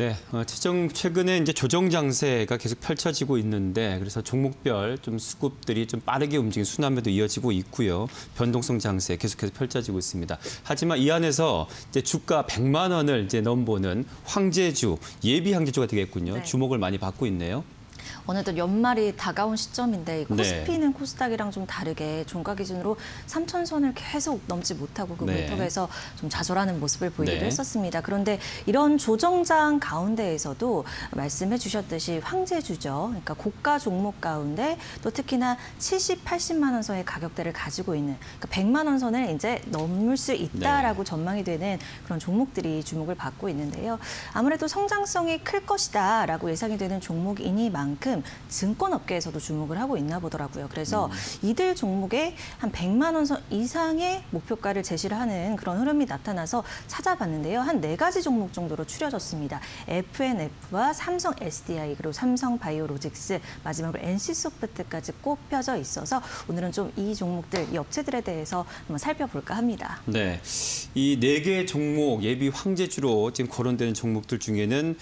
네, 어, 최정 최근에 이제 조정 장세가 계속 펼쳐지고 있는데 그래서 종목별 좀 수급들이 좀 빠르게 움직이는 순환매도 이어지고 있고요. 변동성 장세 계속해서 펼쳐지고 있습니다. 하지만 이 안에서 이제 주가 100만 원을 이제 넘보는 황제주 예비 황제주가 되겠군요. 네. 주목을 많이 받고 있네요. 어느덧 연말이 다가온 시점인데 이 네. 코스피는 코스닥이랑 좀 다르게 종가 기준으로 3천선을 계속 넘지 못하고 그 네. 문턱에서 좀 좌절하는 모습을 보이기도 네. 했었습니다. 그런데 이런 조정장 가운데에서도 말씀해 주셨듯이 황제 주죠. 그러니까 고가 종목 가운데 또 특히나 70, 80만 원 선의 가격대를 가지고 있는 그러니까 100만 원 선을 이제 넘을 수 있다라고 전망이 되는 그런 종목들이 주목을 받고 있는데요. 아무래도 성장성이 클 것이다라고 예상이 되는 종목이니만큼 증권업계에서도 주목을 하고 있나 보더라고요. 그래서 이들 종목에 한 100만 원선 이상의 목표가를 제시를 하는 그런 흐름이 나타나서 찾아봤는데요. 한 네 가지 종목 정도로 추려졌습니다. FNF와 삼성 SDI 그리고 삼성 바이오로직스 마지막으로 NC소프트까지 꼽혀져 있어서 오늘은 좀 이 종목들, 이 업체들에 대해서 한번 살펴볼까 합니다. 네, 이 네 개의 종목 예비 황제주로 지금 거론되는 종목들 중에는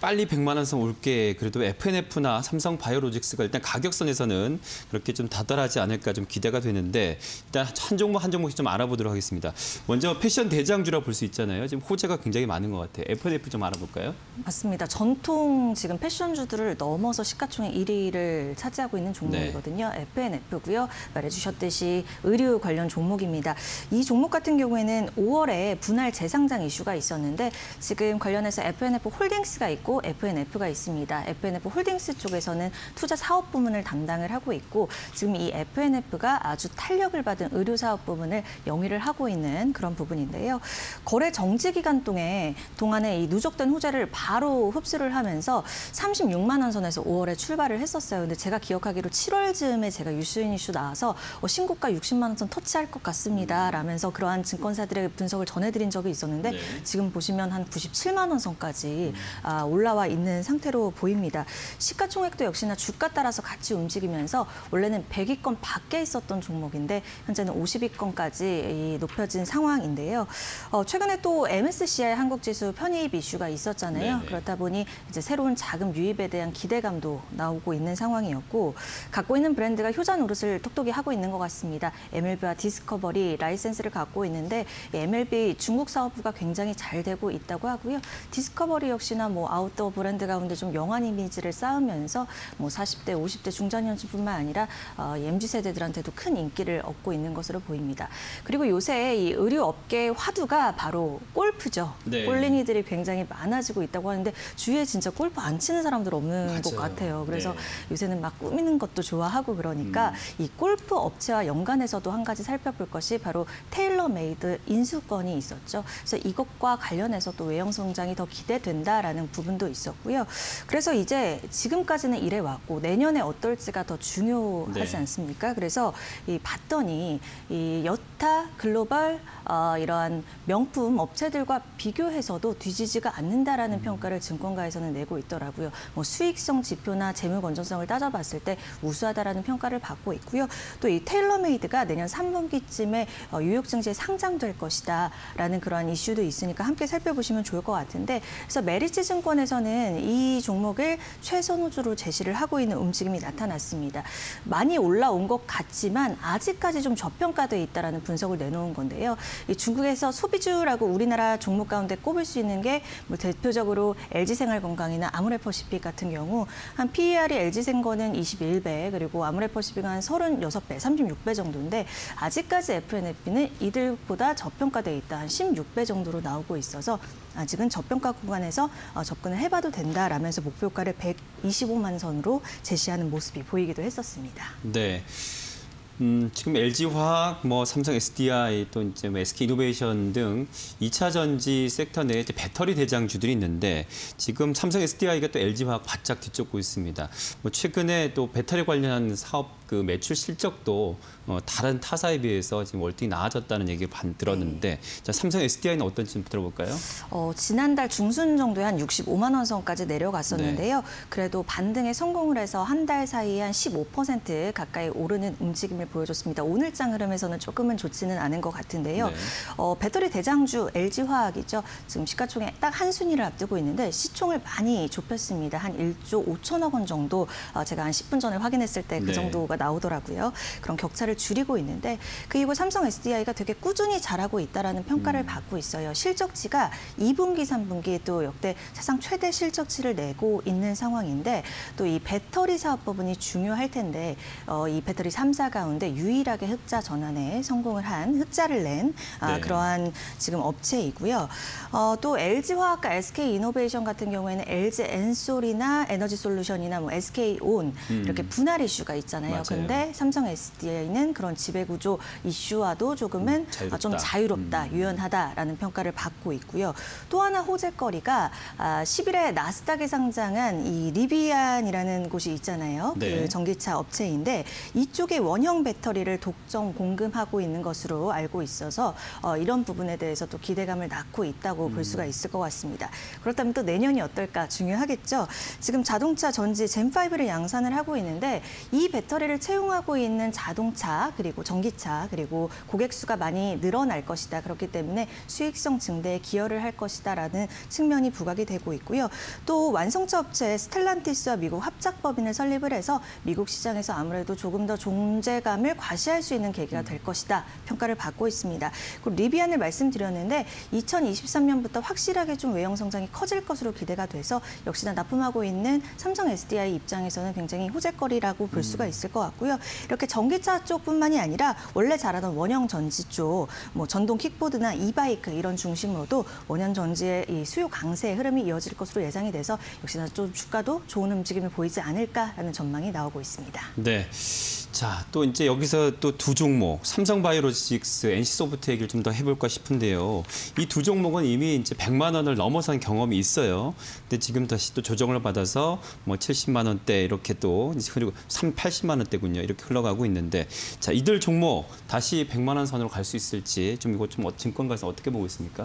빨리 100만 원선 올게 그래도 FNF나 삼성 바이오로직스가 일단 가격선에서는 그렇게 좀 다달하지 않을까 좀 기대가 되는데 일단 한 종목 한 종목씩 좀 알아보도록 하겠습니다. 먼저 패션 대장주라 볼 수 있잖아요. 지금 호재가 굉장히 많은 것 같아요. FNF 좀 알아볼까요? 맞습니다. 전통 지금 패션주들을 넘어서 시가총액 1위를 차지하고 있는 종목이거든요. FNF고요. 말해주셨듯이 의류 관련 종목입니다. 이 종목 같은 경우에는 5월에 분할 재상장 이슈가 있었는데 지금 관련해서 FNF 홀딩스가 있고 FNF가 있습니다. FNF 홀딩스 쪽에서는 투자 사업 부문을 담당을 하고 있고 지금 이 FNF가 아주 탄력을 받은 의료 사업 부분을 영위를 하고 있는 그런 부분인데요. 거래 정지 기간 동에 동안에 이 누적된 호재를 바로 흡수를 하면서 36만 원 선에서 5월에 출발을 했었어요. 근데 제가 기억하기로 7월 즈음에 제가 유수인 이슈 나와서 어, 신고가 60만 원 선 터치할 것 같습니다. 라면서 그러한 증권사들의 분석을 전해드린 적이 있었는데 네. 지금 보시면 한 97만 원 선까지 아, 올라와 있는 상태로 보입니다. 시가총액도 역시나 주가 따라서 같이 움직이면서 원래는 100위권 밖에 있었던 종목인데 현재는 50위권까지 높여진 상황인데요. 어, 최근에 또 MSCI 한국지수 편입 이슈가 있었잖아요. 네네. 그렇다 보니 이제 새로운 자금 유입에 대한 기대감도 나오고 있는 상황이었고 갖고 있는 브랜드가 효자 노릇을 톡톡히 하고 있는 것 같습니다. MLB와 디스커버리 라이센스를 갖고 있는데 이 MLB 중국 사업부가 굉장히 잘 되고 있다고 하고요. 디스커버리 역시나 뭐 아웃 도어 브랜드 가운데 좀 young한 이미지를 쌓으면서 뭐 40대, 50대 중장년층뿐만 아니라 어, MZ 세대들한테도 큰 인기를 얻고 있는 것으로 보입니다. 그리고 요새 이 의류 업계의 화두가 바로 골프죠. 네. 골린이들이 굉장히 많아지고 있다고 하는데 주위에 진짜 골프 안 치는 사람들 없는 것 맞아요. 같아요. 그래서 네. 요새는 막 꾸미는 것도 좋아하고 그러니까 음. 이 골프 업체와 연관해서도 한 가지 살펴볼 것이 바로 테일러 메이드 인수권이 있었죠. 그래서 이것과 관련해서 또 외형 성장이 더 기대된다라는 부분 도 있었고요. 그래서 이제 지금까지는 이래 왔고 내년에 어떨지가 더 중요하지 네. 않습니까? 그래서 이 봤더니 이 여타 글로벌 어, 이러한 명품 업체들과 비교해서도 뒤지지가 않는다라는 평가를 증권가에서는 내고 있더라고요. 뭐 수익성 지표나 재무 건전성을 따져봤을 때 우수하다라는 평가를 받고 있고요. 또 이 테일러메이드가 내년 3분기쯤에 어, 뉴욕 증시에 상장될 것이다라는 그러한 이슈도 있으니까 함께 살펴보시면 좋을 것 같은데 그래서 메리츠 증권에서는 이 종목을 최선호주로 제시를 하고 있는 움직임이 나타났습니다. 많이 올라온 것 같지만 아직까지 좀 저평가돼 있다라는 분석을 내놓은 건데요. 이 중국에서 소비주라고 우리나라 종목 가운데 꼽을 수 있는 게 뭐 대표적으로 LG생활건강이나 아모레퍼시픽 같은 경우 한 PER이 LG생건은 21배 그리고 아모레퍼시픽은 한 36배, 36배 정도인데 아직까지 FNF는 이들보다 저평가돼 있다 한 16배 정도로 나오고 있어서 아직은 저평가 구간에서 어, 접근을 해봐도 된다라면서 목표가를 125만 선으로 제시하는 모습이 보이기도 했었습니다. 네. 음, 지금 LG화학, 뭐 삼성 SDI 또 이제 뭐 SK 이노베이션 등 2차 전지 섹터 내에 배터리 대장주들이 있는데 지금 삼성 SDI가 또 LG화학 바짝 뒤쫓고 있습니다. 뭐 최근에 또 배터리 관련한 사업 그 매출 실적도 어, 다른 타사에 비해서 지금 월등히 나아졌다는 얘기를 반, 들었는데 자, 삼성 SDI는 어떤지 좀 들어볼까요? 어, 지난달 중순 정도에 한 65만 원 선까지 내려갔었는데요. 그래도 반등에 성공을 해서 한 달 사이에 한 15% 가까이 오르는 움직임을 보여줬습니다. 오늘장 흐름에서는 조금은 좋지는 않은 것 같은데요. 네. 어, 배터리 대장주 LG화학이죠. 지금 시가총액 딱 한 순위를 앞두고 있는데 시총을 많이 좁혔습니다. 한 1조 5천억 원 정도 어, 제가 한 10분 전에 확인했을 때그 네. 정도가 나오더라고요. 그런 격차를 줄이고 있는데 그리고 삼성 SDI가 되게 꾸준히 잘하고 있다라는 평가를 음. 받고 있어요. 실적치가 2분기, 3분기 또 역대 사상 최대 실적치를 내고 있는 상황인데 또 이 배터리 사업 부분이 중요할 텐데 어, 이 배터리 3사 가운데 유일하게 흑자 전환에 성공을 한 흑자를 낸 아, 네. 그러한 지금 업체이고요. 어, 또 LG화학과 SK이노베이션 같은 경우에는 LG 엔솔이나 에너지솔루션이나 뭐 SK온 이렇게 분할 이슈가 있잖아요. 음. 맞아요. 근데 삼성 SDI는 그런 지배구조 이슈와도 조금은 음, 자유롭다. 아, 좀 자유롭다, 유연하다라는 평가를 받고 있고요. 또 하나 호재거리가 아, 10일에 나스닥에 상장한 이 리비안이라는 곳이 있잖아요. 네. 그 전기차 업체인데 이쪽에 원형 배터리를 독점 공급하고 있는 것으로 알고 있어서 어, 이런 부분에 대해서 또 기대감을 낳고 있다고 볼 수가 있을 것 같습니다. 그렇다면 또 내년이 어떨까 중요하겠죠. 지금 자동차 전지 젠5를 양산을 하고 있는데 이 배터리를 채용하고 있는 자동차 그리고 전기차 그리고 고객 수가 많이 늘어날 것이다. 그렇기 때문에 수익성 증대에 기여를 할 것이다라는 측면이 부각이 되고 있고요. 또 완성차 업체 스텔란티스와 미국 합작법인을 설립을 해서 미국 시장에서 아무래도 조금 더 존재감을 과시할 수 있는 계기가 될 것이다. 평가를 받고 있습니다. 그리고 리비안을 말씀드렸는데 2023년부터 확실하게 좀 외형 성장이 커질 것으로 기대가 돼서 역시나 납품하고 있는 삼성 SDI 입장에서는 굉장히 호재거리라고 볼 수가 있을 것 같 고요. 이렇게 전기차 쪽뿐만이 아니라 원래 잘하던 원형 전지 쪽, 뭐 전동 킥보드나 이바이크 이런 중심으로도 원형 전지의 이 수요 강세의 흐름이 이어질 것으로 예상이 돼서 역시나 좀 주가도 좋은 움직임을 보이지 않을까라는 전망이 나오고 있습니다. 네. 자, 또 이제 여기서 또 두 종목, 삼성바이오로직스, NC소프트 얘기를 좀 더 해볼까 싶은데요. 이 두 종목은 이미 이제 100만 원을 넘어선 경험이 있어요. 근데 지금 다시 또 조정을 받아서 뭐 70만 원대 이렇게 또 그리고 3, 80만 원대 군요. 이렇게 흘러가고 있는데 자, 이들 종목 다시 100만 원 선으로 갈 수 있을지 좀 이거 좀 어- 증권가에서 어떻게 보고 있습니까?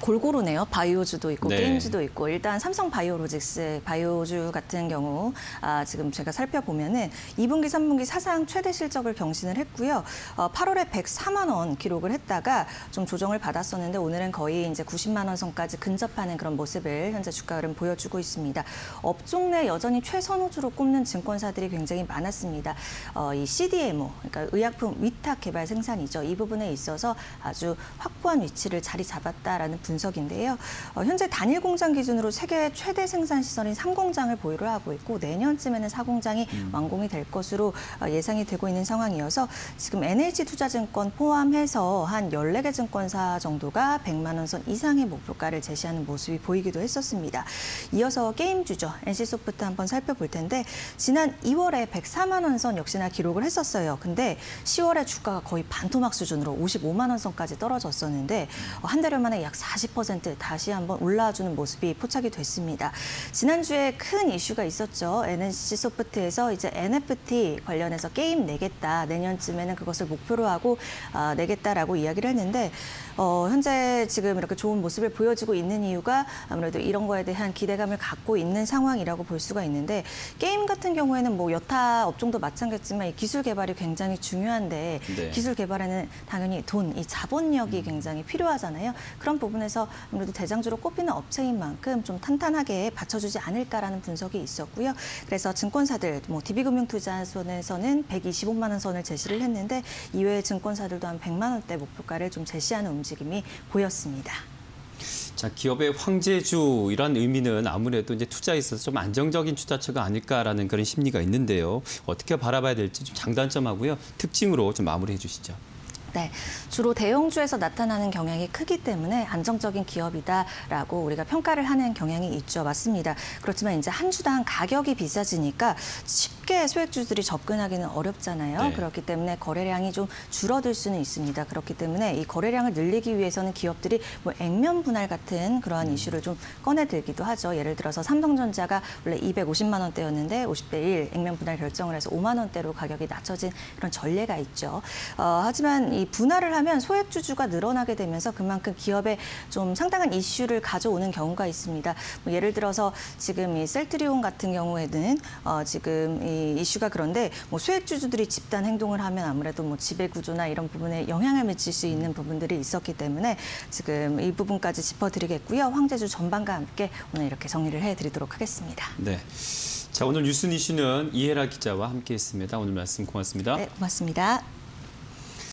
골고루네요. 바이오주도 있고 네. 게임주도 있고 일단 삼성 바이오로직스 바이오주 같은 경우 아, 지금 제가 살펴보면은 2분기, 3분기 사상 최대 실적을 경신을 했고요. 어, 8월에 104만 원 기록을 했다가 좀 조정을 받았었는데 오늘은 거의 이제 90만 원 선까지 근접하는 그런 모습을 현재 주가 흐름 보여주고 있습니다. 업종 내 여전히 최선호주로 꼽는 증권사들이 굉장히 많았습니다. 어, 이 CDMO, 그러니까 의약품 위탁 개발 생산이죠. 이 부분에 있어서 아주 확고한 위치를 자리 잡았다라는 분석인데요. 어, 현재 단일 공장 기준으로 세계 최대 생산 시설인 3공장을 보유를 하고 있고 내년쯤에는 4공장이 완공이 될 것으로 어, 예상이 되고 있는 상황이어서 지금 NH투자증권 포함해서 한 14개 증권사 정도가 100만 원선 이상의 목표가를 제시하는 모습이 보이기도 했었습니다. 이어서 게임 주죠. NC소프트 한번 살펴볼 텐데 지난 2월에 104만 원선 역시나 기록을 했었어요. 근데 10월에 주가가 거의 반토막 수준으로 55만 원 선까지 떨어졌었는데 어, 한 달여 만에 약40% 다시 한번 올라와주는 모습이 포착이 됐습니다. 지난주에 큰 이슈가 있었죠. NC 소프트에서 이제 NFT 관련해서 게임 내겠다. 내년쯤에는 그것을 목표로 하고 아, 내겠다라고 이야기를 했는데 어, 현재 지금 이렇게 좋은 모습을 보여주고 있는 이유가 아무래도 이런 거에 대한 기대감을 갖고 있는 상황이라고 볼 수가 있는데 게임 같은 경우에는 뭐 여타 업종도 마찬가지지만 이 기술 개발이 굉장히 중요한데 네. 기술 개발에는 당연히 돈, 이 자본력이 굉장히 필요하잖아요. 그런 부분에서 아무래도 대장주로 꼽히는 업체인 만큼 좀 탄탄하게 받쳐주지 않을까라는 분석이 있었고요. 그래서 증권사들, 뭐 DB금융투자손에서는 125만 원 선을 제시를 했는데 이외의 증권사들도 한 100만 원대 목표가를 좀 제시하는 움직임이 보였습니다. 자, 기업의 황제주 이런 의미는 아무래도 이제 투자에 있어서 좀 안정적인 투자처가 아닐까라는 그런 심리가 있는데요. 어떻게 바라봐야 될지 좀 장단점하고요. 특징으로 좀 마무리해 주시죠. 네, 주로 대형주에서 나타나는 경향이 크기 때문에 안정적인 기업이다라고 우리가 평가를 하는 경향이 있죠. 맞습니다. 그렇지만 이제 한 주당 가격이 비싸지니까 쉽게 소액주들이 접근하기는 어렵잖아요. 네. 그렇기 때문에 거래량이 좀 줄어들 수는 있습니다. 그렇기 때문에 이 거래량을 늘리기 위해서는 기업들이 뭐 액면 분할 같은 그러한 이슈를 좀 꺼내들기도 하죠. 예를 들어서 삼성전자가 원래 250만 원대였는데 50대 1 액면 분할 결정을 해서 5만 원대로 가격이 낮춰진 그런 전례가 있죠. 어, 하지만 이 분할을 하면 소액 주주가 늘어나게 되면서 그만큼 기업에 좀 상당한 이슈를 가져오는 경우가 있습니다. 뭐 예를 들어서 지금 이 셀트리온 같은 경우에는 어, 지금 이 이슈가 그런데 뭐 소액 주주들이 집단 행동을 하면 아무래도 뭐 지배 구조나 이런 부분에 영향을 미칠 수 있는 부분들이 있었기 때문에 지금 이 부분까지 짚어드리겠고요. 황제주 전반과 함께 오늘 이렇게 정리를 해드리도록 하겠습니다. 네. 자, 오늘 뉴스 이슈는 이혜라 기자와 함께했습니다. 오늘 말씀 고맙습니다. 네, 고맙습니다.